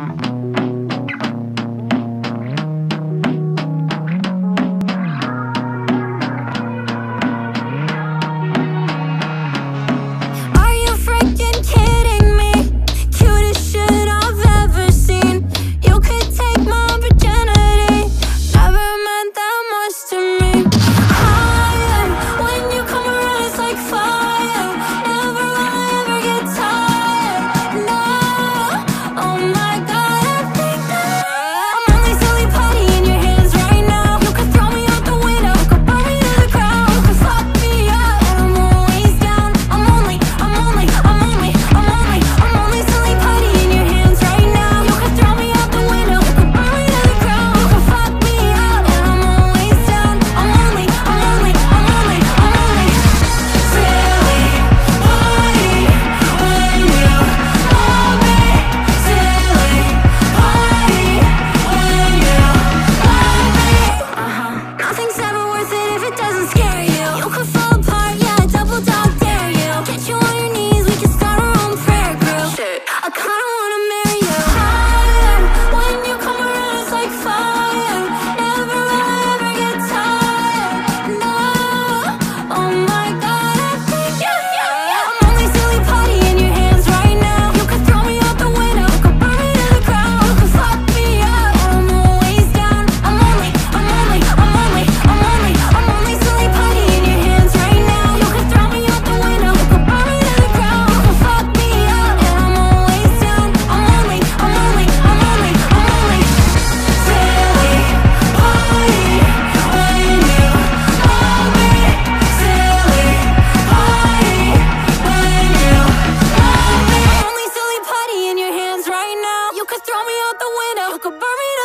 Mm-hmm. could burn me